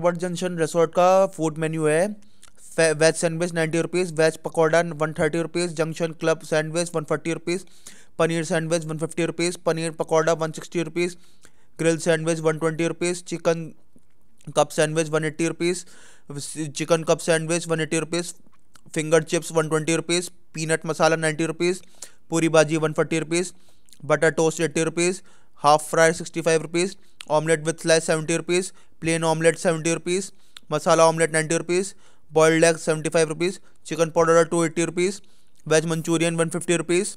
Harvard junction resort का food menu है। Veg sandwich ninety rupees veg pakora one thirty rupees junction club sandwich one forty rupees paneer sandwich one fifty rupees paneer pakora one sixty rupees grill sandwich one twenty rupees chicken cup sandwich one eighty rupees chicken cup sandwich one eighty rupees finger chips one twenty rupees peanut masala ninety rupees puri bhaji one forty rupees butter toast eighty rupees half fry sixty five rupees omelette with slice seventy rupees plain omelette seventy rupees masala omelette ninety rupees boiled egg seventy five rupees chicken powder two eighty rupees veg Manchurian one fifty rupees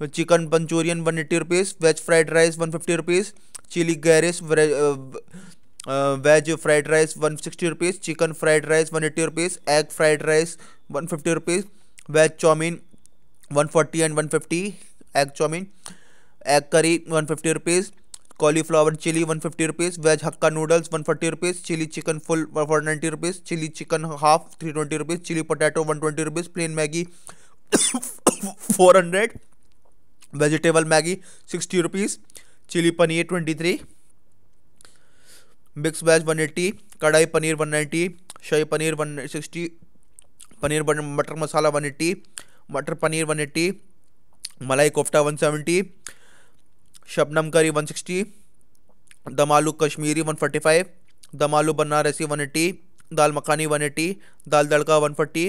chicken Manchurian one eighty rupees veg fried rice one fifty rupees chilli garlic veg fried rice one sixty rupees chicken fried rice one eighty rupees egg fried rice one fifty rupees veg chowmein one forty and one fifty egg chowmein egg curry one fifty rupees cauliflower chilli one fifty rupees veg hakka noodles one forty rupees chilli chicken full four ninety rupees chilli chicken half three twenty rupees chilli potato one twenty rupees plain Maggi four hundred vegetable Maggi sixty rupees chilli paneer twenty three mix veg one eighty kadai paneer one ninety shahi paneer one sixty paneer matar masala one eighty मटर paneer one eighty मलाई kofta one seventy Shabnam curry one sixty दम आलू Kashmiri one forty five dum aloo Banarasi one eighty dal makhani one eighty dal tadka one forty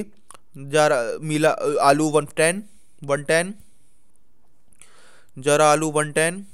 जरा मीला, आलू one ten one ten जरा आलू one ten